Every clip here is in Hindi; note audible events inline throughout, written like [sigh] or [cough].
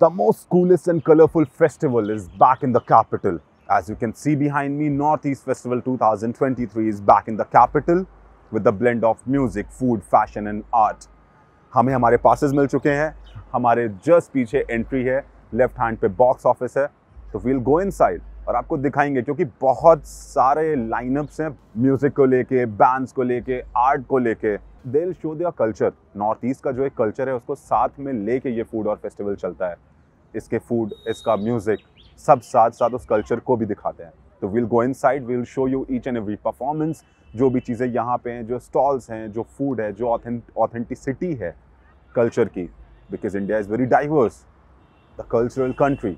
The most coolest and colorful festival is back in the capital. As you can see behind me, Northeast Festival 2023 is back in the capital with the blend of music, food, fashion and art. हमें हमारे पासेस मिल चुके हैं हमारे जस्ट पीछे एंट्री है लेफ्ट हैंड पे बॉक्स ऑफिस है तो वील गो इनसाइड और आपको दिखाएँगे, क्योंकि बहुत सारे लाइनअप्स हैं म्यूज़िक को लेके बैंड्स को लेके आर्ट को लेके। They show their culture north east का जो एक कल्चर है, उसको साथ में लेके ये फ़ूड और फेस्टिवल चलता है। इसके फ़ूड इसका म्यूज़िक सब साथ साथ उस कल्चर को भी दिखाते हैं। तो will go inside will show you each and every performance जो भी चीज़ें यहाँ पे हैं, जो स्टॉल्स हैं, जो फ़ूड है, जो ऑथेंटिसिटी है कल्चर की। Because India is very diverse the cultural country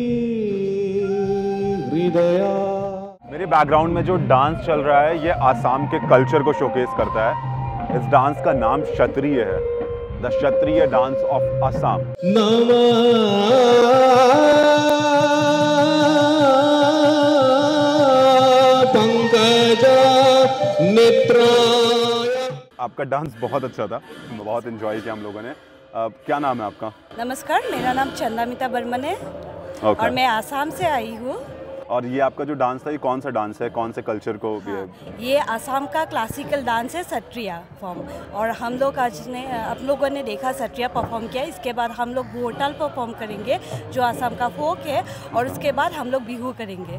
हृदया मेरे बैकग्राउंड में जो डांस चल रहा है ये आसाम के कल्चर को शोकेस करता है। इस डांस का नाम क्षत्रिय है। The Sattriya dance of Assam आपका डांस बहुत अच्छा था। बहुत इन्जॉय किया हम लोगों ने। अ, क्या नाम है आपका? नमस्कार मेरा नाम चंदामिता बर्मन है। ओके और मैं आसाम से आई हूँ। और ये आपका जो डांस था ये कौन सा डांस है? कौन से कल्चर को हाँ, ये आसाम का क्लासिकल डांस है सट्रिया फॉर्म और हम लोग आज ने आप लोगों ने देखा सट्रिया परफॉर्म किया। इसके बाद हम लोग भोटाल परफॉर्म करेंगे जो आसाम का फोक है और उसके बाद हम लोग बिहू करेंगे।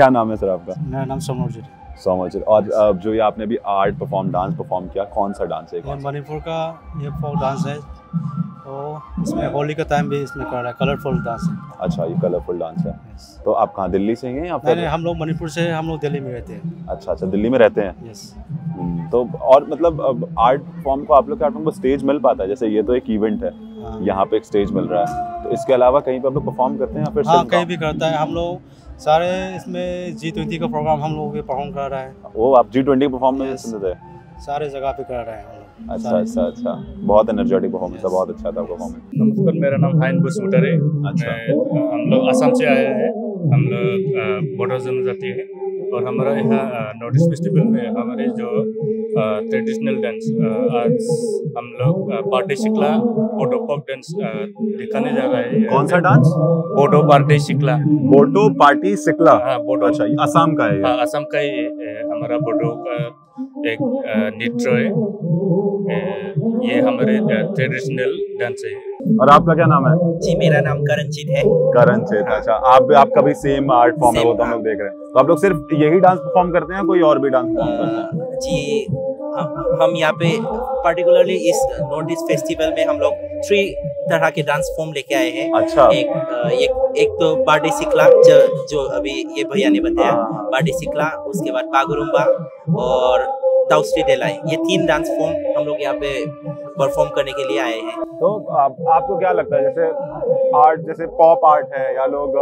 क्या नाम है सर आपका? मेरा नाम समरजीत सो मच और अ, जो ये आपने अभी आर्ट परफॉर्म डांस परफॉर्म किया कौन सा डांस है ये मणिपुर का ये फोक डांस है। तो इसमें होली का टाइम भी इसमें कर रहा है। कलरफुल डांस है। अच्छा ये कलरफुल डांस है। तो आप कहाँ दिल्ली से हैं या नहीं फिर हम लोग मणिपुर से हम लोग दिल्ली में रहते हैं। अच्छा अच्छा दिल्ली में रहते हैं? यस हम्म, तो और मतलब अब आर्ट फॉर्म को आप लोग के आर्ट फॉर्म को स्टेज मिल पाता है? जैसे ये तो एक इवेंट है। हाँ। यहाँ पे एक स्टेज मिल रहा है। तो इसके अलावा कहीं पे आप लोग परफॉर्म करते हैं या फिर हाँ कहीं भी करता है। हम लोग सारे इसमें जी ट्वेंटी का प्रोग्राम हम लोग भी परफॉर्म कर रहा है। वो आप जी ट्वेंटी परफॉर्मेंस थे? सारे जगह पे कर रहे हैं अच्छा अच्छा अच्छा। बहुत एनर्जेटिक परफॉर्मेंस था बहुत अच्छा था परफॉर्मेंस नमस्कार मेरा नाम हाइन बुसमुटर है अच्छा। हम लोग आसाम से आए हैं। हम लोग बॉर्डर जनजाति है। और हमारा यहाँ नॉर्थ ईस्ट फेस्टिवल में हमारे जो ट्रेडिशनल डांस आज हम लोग पार्टी शिकला बोडो पॉप डांस दिखाने जा रहा है। कौन सा डांस बोडो पार्टी शिकला बोटो पार्टी शिकला हाँ बोडो अच्छा असम का है हाँ असम का ही हमारा बोडो का एक नृत्य है। ये हमारे ट्रेडिशनल डांस है। और आपका क्या नाम है? जी मेरा नाम करणजीत है। करण चेत अच्छा। आप आपका भी सेम आर्ट फॉर्म है वो तो हम लोग देख रहे हैं। तो आप लोग सिर्फ़ यही डांस परफॉर्म करते हैं कोई और भी डांस परफॉर्म करते हैं? जी हम हम यहाँ पे पर्टिकुलरली इस नॉर्थ ईस्ट फेस्टिवल में हम लोग थ्री तरह के डांस फॉर्म लेके आए हैं। अच्छा। एक एक एक तो बाडी सिकला जो जो अभी ये भैया ने बताया। हाँ। बाडी सिकला उसके बाद बागुरुम्बा और ताउस्टी डेलाई ये तीन डांस फॉर्म हम लोग यहाँ पे परफॉर्म करने के लिए आए हैं। तो आप, आपको क्या लगता है जैसे आर्ट जैसे पॉप आर्ट है या लोग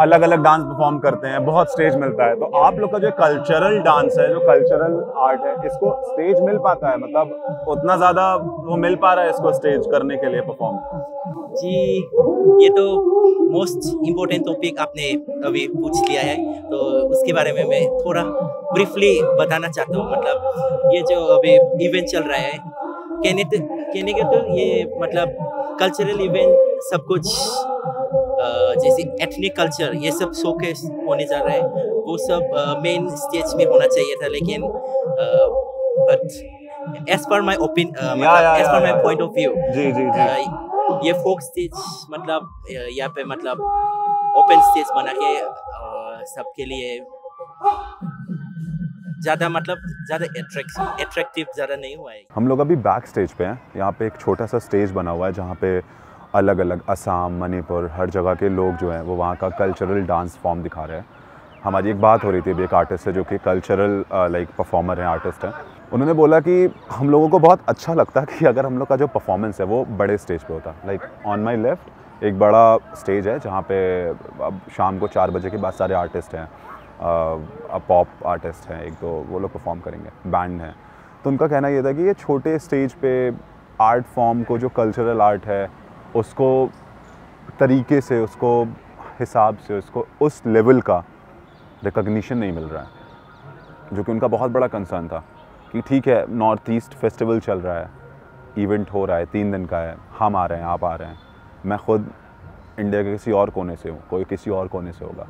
अलग अलग डांस परफॉर्म करते हैं, बहुत स्टेज मिलता है। तो आप लोग का जो कल्चरल डांस है, जो कल्चरल आर्ट है, इसको स्टेज मिल पाता है? मतलब उतना ज़्यादा वो मिल पा रहा है इसको स्टेज करने के लिए परफॉर्म जी, ये तो मोस्ट इम्पोर्टेंट टॉपिक आपने अभी पूछ लिया है। तो उसके बारे में मैं थोड़ा ब्रीफली बताना चाहता हूँ। मतलब ये जो अभी इवेंट चल रहा है कहने तो कहने के तो ये मतलब कल्चरल इवेंट सब कुछ जैसे एथनिक कल्चर ये सब शोकेस होने जा रहे है। वो सब मेन स्टेज में होना चाहिए था लेकिन but as per my open मतलब as per my point of view जी जी जी. ये फोक स्टेज मतलब यहाँ पे मतलब ओपन स्टेज बना के सबके लिए ज़्यादा मतलब ज़्यादा एट्रैक्टिव ज़्यादा नहीं हुआ है। हम लोग अभी बैक स्टेज पे हैं। यहाँ पे एक छोटा सा स्टेज बना हुआ है जहाँ पे अलग अलग असम, मणिपुर, हर जगह के लोग जो हैं, वो वहाँ का कल्चरल डांस फॉर्म दिखा रहे हैं। हमारी एक बात हो रही थी, अभी एक आर्टिस्ट है जो कि कल्चरल लाइक परफॉर्मर हैं आर्टिस्ट हैं। उन्होंने बोला कि हम लोगों को बहुत अच्छा लगता है कि अगर हम लोग का जो परफॉर्मेंस है, वो बड़े स्टेज पे होता। लाइक ऑन माई लेफ़्ट एक बड़ा स्टेज है, जहाँ पे अब शाम को चार बजे के बाद सारे आर्टिस्ट हैं। पॉप आर्टिस्ट हैं, एक दो, वो लोग परफॉर्म करेंगे बैंड हैं। तो उनका कहना ये था कि ये छोटे स्टेज पे आर्ट फॉर्म को जो कल्चरल आर्ट है उसको तरीके से, उसको हिसाब से, उसको उस लेवल का रिकग्निशन नहीं मिल रहा है, जो कि उनका बहुत बड़ा कंसर्न था कि ठीक है नॉर्थ ईस्ट फेस्टिवल चल रहा है इवेंट हो रहा है, तीन दिन का है, हम आ रहे हैं, आप आ रहे हैं। मैं खुद इंडिया के किसी और कोने से हूँ, कोई किसी और कोने से होगा।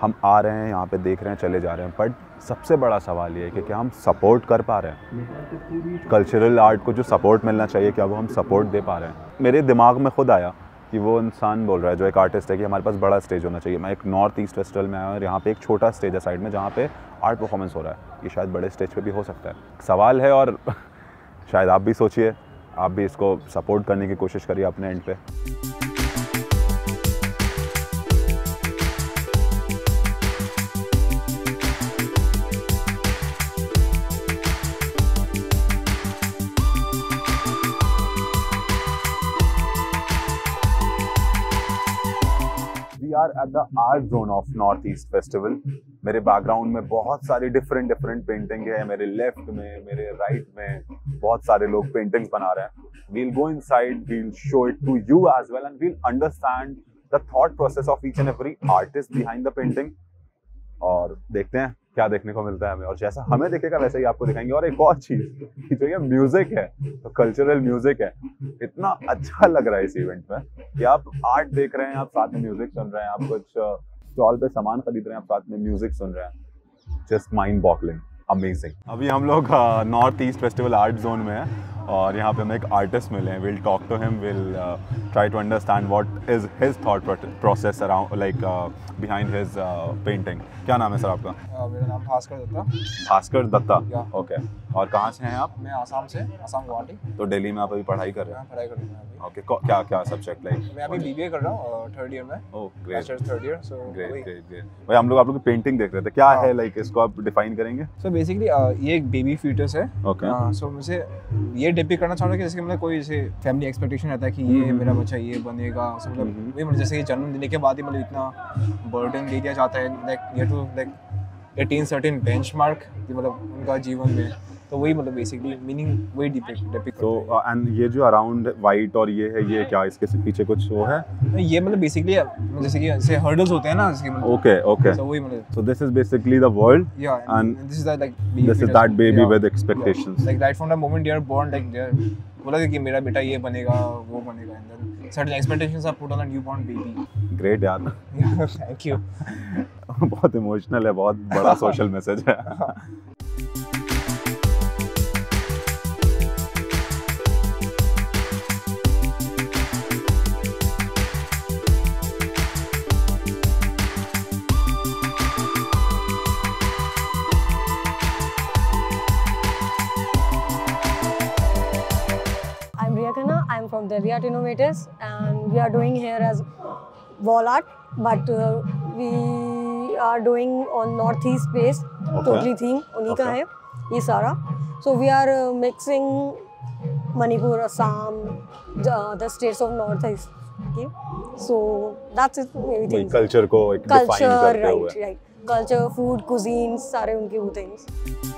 हम आ रहे हैं, यहाँ पे देख रहे हैं, चले जा रहे हैं बट सबसे बड़ा सवाल ये है कि क्या हम सपोर्ट कर पा रहे हैं? कल्चरल आर्ट को जो सपोर्ट मिलना चाहिए, क्या वो हम सपोर्ट दे पा रहे हैं? मेरे दिमाग में खुद आया कि वो इंसान बोल रहा है, जो एक आर्टिस्ट है कि हमारे पास बड़ा स्टेज होना चाहिए। मैं एक नॉर्थ ईस्ट फेस्टिवल में आया और यहाँ पे एक छोटा स्टेज है साइड में, जहाँ पे आर्ट परफॉर्मेंस हो रहा है। ये शायद बड़े स्टेज पे भी हो सकता है। सवाल है और [laughs] शायद आप भी सोचिए, आप भी इसको सपोर्ट करने की कोशिश करिए अपने एंड पे। Are at the art zone of north east festival मेरे बैकग्राउंड में बहुत सारी डिफरेंट डिफरेंट पेंटिंग है, मेरे लेफ़्ट में, मेरे राइट right में बहुत सारे लोग पेंटिंग्स बना रहे हैं। We'll go inside we'll show it to you as well and we'll understand the thought process of each and every artist behind the painting और देखते हैं। क्या देखने को मिलता है हमें। और जैसा हमें दिखेगा, वैसे ही आपको दिखाएँगे। और एक और चीज़ जो ये म्यूज़िक है तो कल्चरल म्यूज़िक है, इतना अच्छा लग रहा है इस इवेंट में कि आप आर्ट देख रहे हैं, आप साथ में म्यूज़िक सुन रहे हैं, आप कुछ स्टॉल पे सामान खरीद रहे हैं, आप साथ में म्यूज़िक सुन रहे हैं। जस्ट माइंड बॉकलिंग अमेजिंग अभी हम लोग north east festival art zone में हैं। और यहाँ पे हमें एक आर्टिस्ट मिले हैं। Will talk to him will try to understand what is his thought process around like behind his painting क्या नाम है सर आपका? मेरा नाम भास्कर दत्ता। भास्कर दत्ता। ओके। और कहाँ से हैं आप? मैं आसाम से आसाम गुवाहाटी। तो दिल्ली में आप अभी पढ़ाई कर रहे मैं पढ़ाई कर रहा हूँ अभी। हैं ओके क्या क्या सब्जेक्ट लाइक मैं अभी बीबीए कर रहा हूँ थर्ड ईयर में। ओह great third year so great great great भाई हम लोग आप लोग की पेंटिंग देख रहे थे। क्या हाँ। है लाइक इसको आप डिफाइन करेंगे? सो बेसिकली ये एक बेबी फीटस है। ओके सो मुझे ये डिपिक करना चाहता रहा हूँ कि जैसे कि मतलब कोई जैसे फैमिली एक्सपेक्टेशन रहता है कि ये मेरा बच्चा ये बनेगा सो हम्म। मतलब वही मतलब जैसे कि जन्म देने के बाद ही मतलब इतना बर्डन दे दिया जाता है लाइक ये to like eighteen certain benchmark मतलब उनका जीवन में तो वही मतलब बेसिकली मीनिंग वही डिपिक डिपिक तो एंड ये जो अराउंड वाइट और ये है ये क्या इसके पीछे कुछ वो है ये मतलब बेसिकली जैसे कि जैसे हर्डल्स होते हैं ना जैसे मतलब ओके ओके so वही मतलब the world Yeah, and, And this is that like this is that baby with expectations. Like right from the moment they are born, like they are बोला कि मेरा बेटा ये बनेगा वो बनेगा then certain expectations are put on a newborn baby. Great यार thank you. बहुत इमोशनल है बहुत बड़ा सोशल मैसेज है we are innovators and we are doing here as wall art, but uh, we are doing on northeast based, totally theme उन्हीं का Okay. है ये सारा. So we are uh, mixing Manipur, Assam, the, the states of northeast. Okay, so that's it. वही Everything. कल्चर को एक Culture, करते right, हुए right. Culture, food, cuisines, सारे उनके वो things.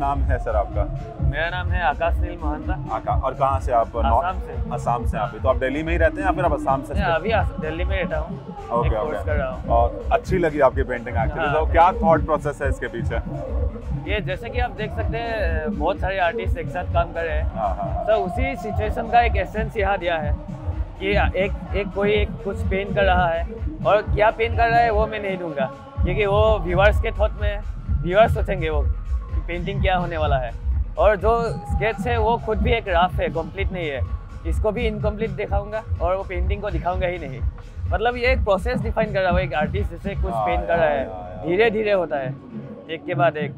नाम है सर आपका? मेरा नाम है आकाश नील महंता आका और कहाँ से आप आसाम से। असम से आप? तो आप दिल्ली में ही रहते हैं या फिर आप असम से? अभी दिल्ली में रहता हूँ। Okay okay. और अच्छी लगी आपकी पेंटिंग एक्चुअली हाँ। तो क्या थॉट प्रोसेस है इसके पीछे? ये जैसे कि आप देख सकते हैं बहुत सारे आर्टिस्ट एक साथ काम कर रहे हैं। हाँ हाँ। तो उसी सिचुएशन का एक एसेंस यहाँ दिया है कि एक एक कोई एक कुछ पेन कर रहा है। और क्या पेन कर रहा है वो मैं नहीं दूँगा। क्योंकि वो व्यूअर्स के थॉट में व्यूअर्स सोचेंगे वो कि पेंटिंग क्या होने वाला है। और जो स्केच है वो खुद भी एक राफ है कंप्लीट नहीं है। इसको भी इनकम्प्लीट दिखाऊँगा और वो पेंटिंग को दिखाऊँगा ही नहीं। मतलब ये एक प्रोसेस डिफाइन कर रहा है वो एक आर्टिस्ट जैसे कुछ पेंट कर रहा है। धीरे धीरे होता है। एक के बाद एक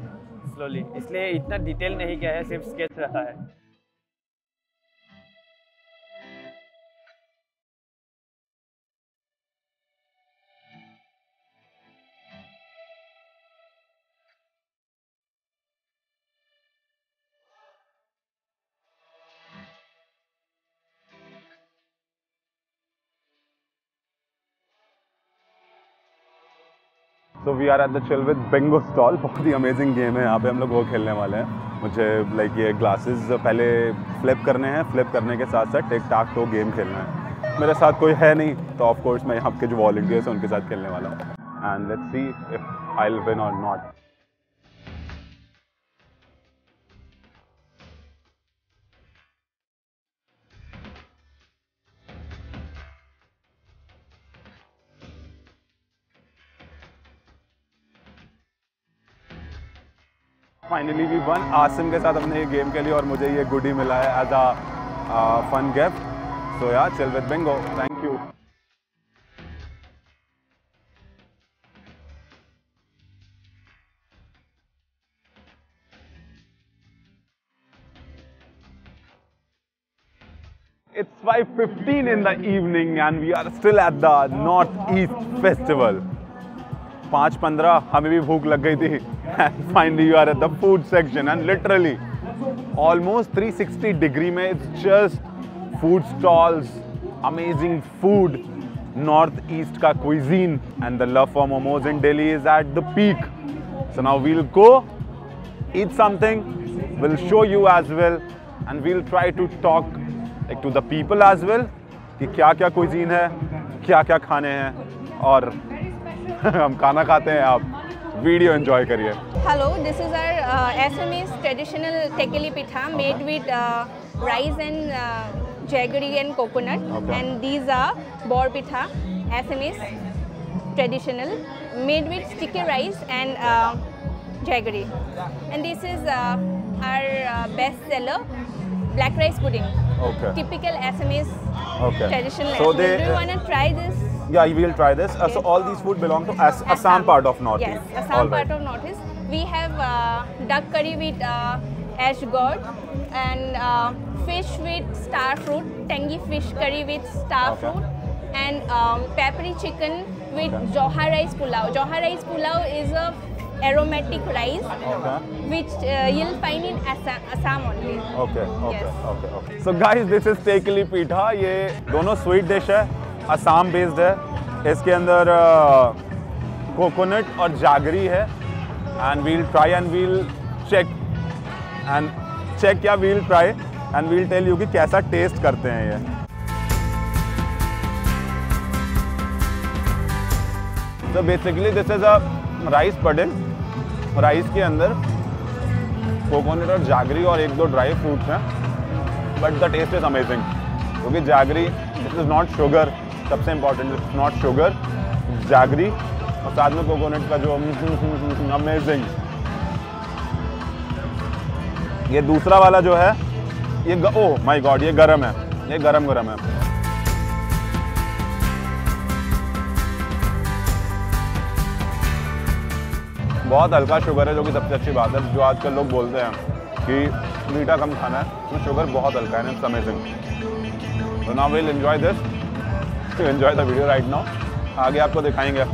स्लोली इसलिए इतना डिटेल नहीं किया है सिर्फ़ स्केच रखा है। We are at the chill with Bingo stall बहुत ही अमेजिंग गेम है, यहाँ पे हम लोग वो खेलने वाले हैं। मुझे लाइक ये ग्लासेस पहले फ्लिप करने हैं। फ्लिप करने के साथ साथ टेक टाक टो गेम खेलना है। मेरे साथ कोई है नहीं तो ऑफकोर्स मैं यहाँ के जो वॉल्टियर्स हैं, उनके साथ खेलने वाला हूँ। And let's see if I win or not finally we won Asim के साथ हमने ये गेम खेली और मुझे ये गुडी मिला है as a fun gift so yeah chill with Bingo thank you It's 5:15 in the evening and we are still at the Northeast Festival. पाँच पंद्रह, हमें भी भूख लग गई थी। and [laughs] finally you are at the food section and literally almost 360 degree में it's just food stalls amazing food North East का cuisine and the love for momos in Delhi is at the peak so now we'll go eat something we'll show you as well and we'll try to talk like to the people as well कि क्या क्या cuisine है क्या क्या खाने हैं और [laughs] हम खाना खाते हैं आप वीडियो एंजॉय करिए। Hello this is our SMS traditional Tekeli pitha made with rice and jaggery and coconut and these are bor pitha SMS traditional made with sticky rice and jaggery and this is our best seller black rice pudding okay typical SMS okay traditional so they want to try this Yeah, we will try this. Uh, so Okay. all these food belong to As- Assam part of North Yes, East. Assam All right. part of Northeast. We have uh, duck curry with uh, ash gourd and uh, fish with star fruit, tangy fish curry with star Okay. fruit, and um, peppery chicken with Okay. joha rice pulao. Joha rice pulao is a aromatic rice Okay. which uh, you'll find in Assam, Assam only. Okay okay Yes. Okay okay so guys this is Tekeli pitha ये दोनों स्वीट डिश है Assam based है। इसके अंदर कोकोनट और जागरी है। And we'll try and we'll check and check yeah we'll try and we'll tell you कि कैसा टेस्ट करते हैं ये। तो basically this is a rice pudding rice के अंदर कोकोनट और जागरी और एक दो ड्राई फ्रूट्स हैं। But the taste is amazing क्योंकि jaggery this is not sugar सबसे important is not sugar jaggery और साथ में कोकोनट का जो अमेजिंग ये दूसरा वाला जो है ये ग, ओ माय गॉड ये गरम है ये गरम गरम है। बहुत हल्का शुगर है जो कि सबसे अच्छी बात है जो आजकल लोग बोलते हैं कि मीठा कम खाना है तो शुगर बहुत हल्का है इट्स अमेजिंग तो now will enjoy this to enjoy the video right now आगे आपको दिखाएँगे।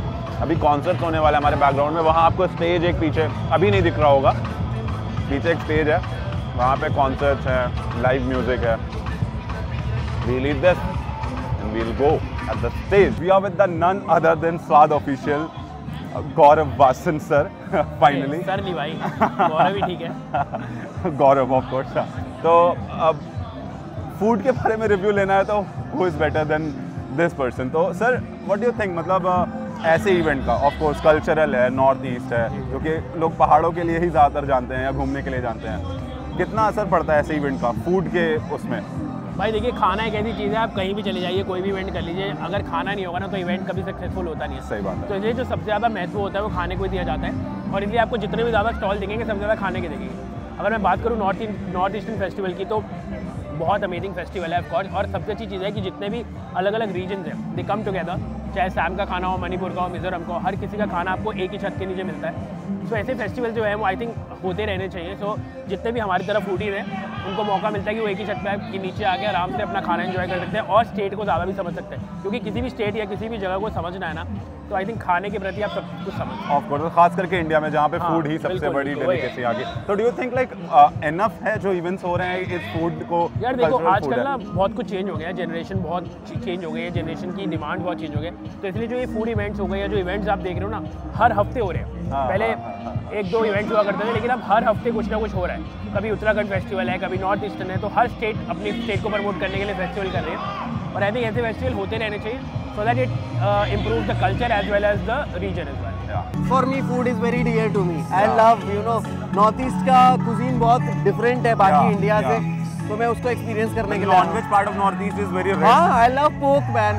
अभी कॉन्सर्ट होने वाला है हमारे बैकग्राउंड में। वहाँ आपको स्टेज एक पीछे अभी नहीं दिख रहा होगा। पीछे एक स्टेज है। वहाँ पे कॉन्सर्ट्स हैं लाइव म्यूज़िक है। We'll eat this and we'll go at the stage. We are with the none other than Swad official, uh, Gaurav Vasan sir, [laughs] finally. Sir नहीं भाई गौरव भी ठीक है Gaurav of course. तो अब फ़ूड के बारे में रिव्यू लेना है तो who is better than this person तो सर what do थिंक मतलब uh, ऐसे इवेंट का ऑफ़ कोर्स कल्चरल है नॉर्थ ईस्ट है क्योंकि लोग पहाड़ों के लिए ही ज़्यादातर जानते हैं या घूमने के लिए जानते हैं। कितना असर पड़ता है ऐसे इवेंट का फ़ूड के उसमें? भाई देखिए खाना एक ऐसी चीज़ है आप कहीं भी चले जाइए कोई भी इवेंट कर लीजिए अगर खाना नहीं होगा ना तो इवेंट कभी सक्सेसफुल होता नहीं है। सही बात है। तो इसलिए जो सबसे ज़्यादा महत्व होता है वो खाने को ही दिया जाता है और इसलिए आपको जितने भी ज़्यादा स्टॉल दिखेंगे सबसे ज़्यादा खाने के दिखेंगे। अगर मैं बात करूँ नॉर्थ नॉर्थ ईस्टर्न फेस्टिवल की तो बहुत अमेजिंग फेस्टिवल है ऑफकोर्स और सबसे अच्छी चीज़ है कि जितने भी अलग अलग रीजन हैं दे कम टुगेदर चाहे सैम का खाना हो मणिपुर का हो मिजोरम का हो हर किसी का खाना आपको एक ही छत के नीचे मिलता है। सो ऐसे फेस्टिवल जो है वो आई थिंक होते रहने चाहिए। सो जितने भी हमारी तरफ़ फूडीज हैं उनको मौका मिलता है कि वो एक ही छत पे के नीचे आके आराम से अपना खाना इन्जॉय कर सकते हैं और स्टेट को ज़्यादा भी समझ सकते हैं। क्योंकि किसी भी स्टेट या किसी भी जगह को समझना है ना तो आई थिंक खाने के प्रति आप सब कुछ समझ ऑफ़ कोर्स खास करके इंडिया में जहाँ पे हाँ, फ़ूड ही सबसे बड़ी है। डेलिकेसी आ गई तो do you think like enough है जो इवेंट्स हो रहे हैं इस फ़ूड को यार देखो आजकल ना बहुत कुछ चेंज हो गया है। जनरेशन बहुत चेंज हो गई है। जनरेशन की डिमांड बहुत चेंज हो गई है। तो इसलिए जो ये फ़ूड इवेंट्स हो गए या जो इवेंट्स आप देख रहे हो ना हर हफ़्ते हो रहे हैं। हाँ, पहले हाँ, एक दो इवेंट्स हुआ करते थे लेकिन अब हर हफ़्ते कुछ ना कुछ हो रहा है। कभी उत्तराखंड फेस्टिवल है कभी नॉर्थ ईस्टर्न है तो हर स्टेट अपनी स्टेट को प्रमोट करने के लिए फेस्टिवल कर रहे हैं। और आई थिंक ऐसे फेस्टिवल होते रहने चाहिए so that it improve the culture as well as the region as well for me food is very dear to me I love you know north east का कुजीन बहुत डिफरेंट है बाकी इंडिया yeah. से। तो मैं उसको एक्सपीरियंस करने के लिए nonveg part of north east is very हाँ I love pork man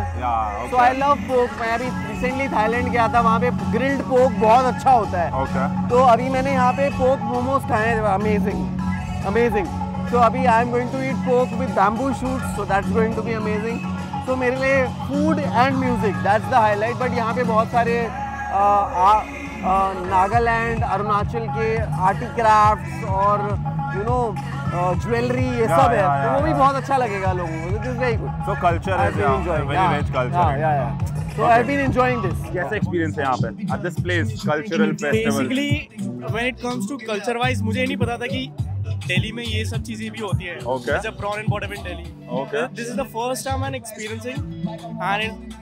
so I love pork मैं अभी रिसेंटली थाईलैंड गया था वहाँ पे ग्रिल्ड पोक बहुत अच्छा होता है। ओके तो अभी मैंने यहाँ पे पोक मोमोज खाए अमेजिंग अमेजिंग सो अभी I am going to eat pork with bamboo shoot so that's going to be amazing so मेरे लिए food and music that's the highlight but यहाँ पे बहुत सारे आ, नागालैंड अरुणाचल के आर्टी क्राफ्ट्स और यू नो ज्वेलरी ये सब है तो वो भी बहुत अच्छा लगेगा लोगों को this very good so culture is very rich culture. So I've been enjoying this. कैसा एक्सपीरियंस है यहाँ पे at this place cultural festival basically when it comes to culture wise मुझे नहीं पता था कि दिल्ली में ये सब चीज़ें भी होती है Okay. It's a brown and bottom in Delhi. Okay. This is the first time I'm experiencing and it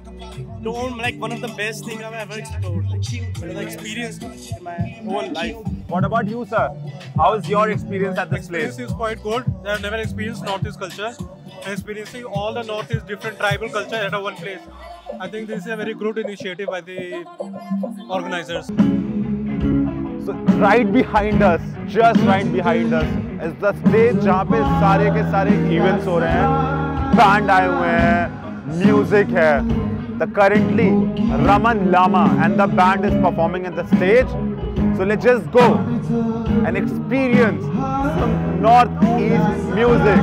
don't like one of the best thing I've ever explored. Like, I've experienced in my whole life. What about you, sir? How is your experience at this place? This is quite good. I've never experienced Northeast culture. And experiencing all the Northeast different tribal culture at a one place. I think this is a very good initiative by the organizers. So right behind us, just right behind us, is the stage जहाँ पे सारे के सारे events हो रहे हैं, band आए हुए हैं, music है. The currently Raman Lama and the band is performing at the stage. So let's just go and experience some Northeast music.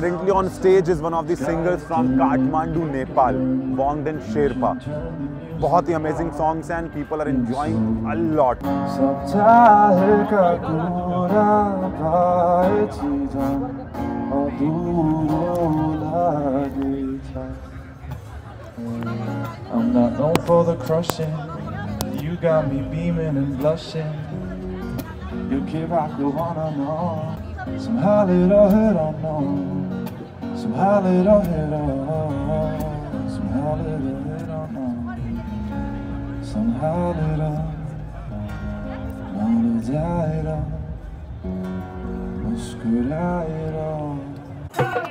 Currently on stage is one of the singers from Kathmandu, Nepal, Bongden Sherpa. बहुत ही amazing songs and people are enjoying a lot. I'm not known for the crushing. You got me beaming and blushing. You keep I go on and on. Somehow little hurt I know. my little head on, somehow little head on, somehow little, wanna die it all, must good it all.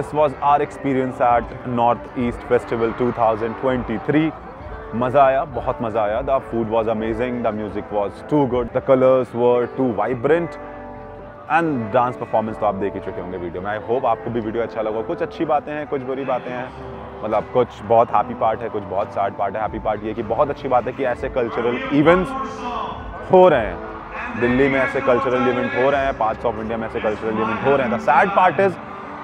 this was our experience at Northeast Festival 2023. मज़ा आया, बहुत मज़ा आया। The food was amazing the music was too good the colours were too vibrant and dance performance तो आप देख ही चुके होंगे वीडियो में। आई होप आपको भी वीडियो अच्छा लगा। कुछ अच्छी बातें हैं, कुछ बुरी बातें हैं। मतलब कुछ बहुत हैप्पी पार्ट है, कुछ बहुत सैड पार्ट है। हैप्पी पार्ट ये कि बहुत अच्छी बात है कि ऐसे कल्चरल इवेंट्स हो रहे हैं। दिल्ली में ऐसे कल्चरल इवेंट हो रहे हैं पार्ट्स ऑफ़ इंडिया में ऐसे कल्चरल इवेंट हो रहे हैं। द सैड पार्ट इज़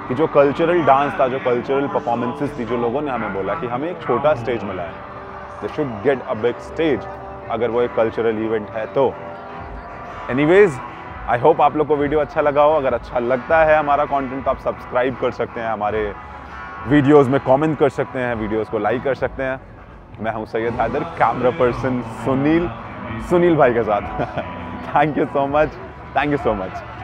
कि जो कल्चरल डांस था, जो कल्चरल परफॉर्मेंसेस थी, जो लोगों ने हमें बोला कि हमें एक छोटा स्टेज मिला है। They should get a big stage अगर वो एक कल्चरल इवेंट है तो। एनीवेज आई होप आप लोग को वीडियो अच्छा लगा हो। अगर अच्छा लगता है हमारा कंटेंट तो आप सब्सक्राइब कर सकते हैं हमारे वीडियोस में कमेंट कर सकते हैं वीडियोस को लाइक कर सकते हैं। मैं हूँ सैयद हैदर कैमरा पर्सन सुनील सुनील भाई के साथ। Thank you so much thank you so much